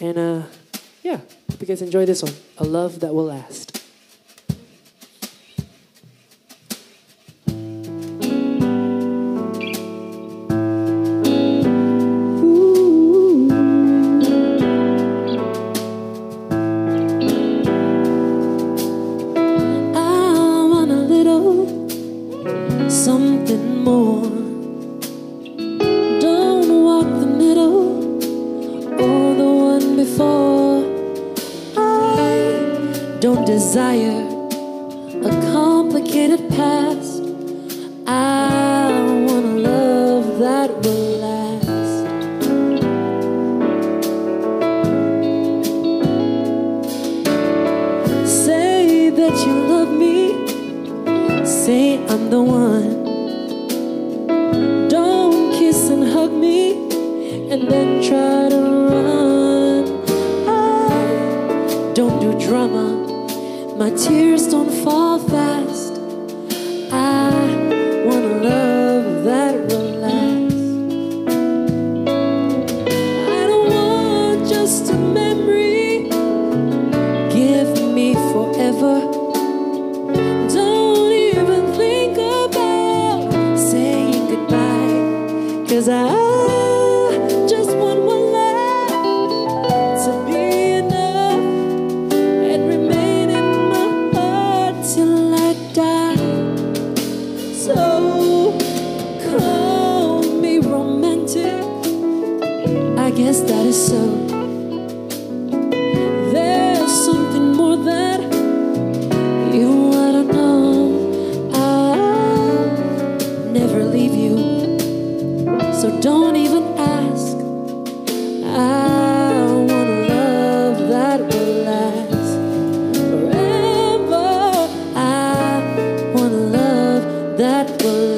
And uh, yeah, hope you guys enjoy this one. A love that will last. I want a little something more. Don't desire a complicated past. I want a love that will last. Say that you love me. Say I'm the one. Don't kiss and hug me and then try to run. I don't do drama. My tears don't fall fast. I want a love that will last. I don't want just a memory. Give me forever. Don't even think about saying goodbye. Cause I Call me romantic. I guess that is so. There's something more that you know. I'll never leave you, so don't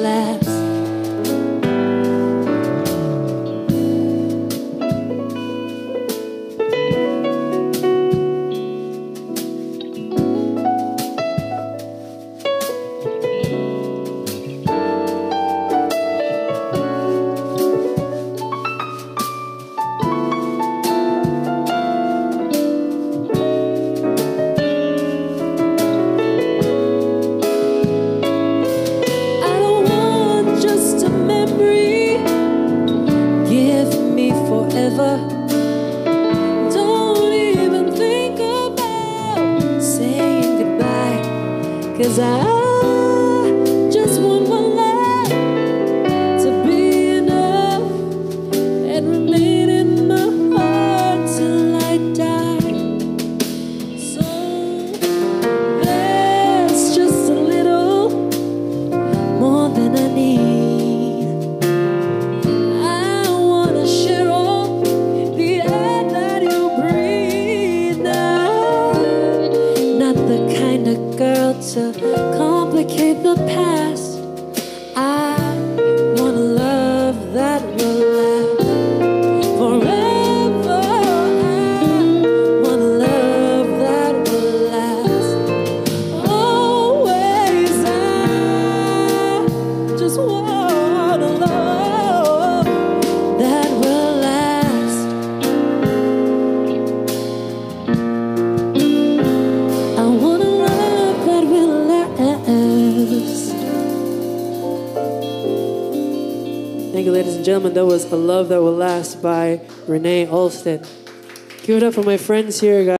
will Cause I past. Thank you, ladies and gentlemen. That was A Love That Will Last by Renee Olstead. Give it up for my friends here, guys.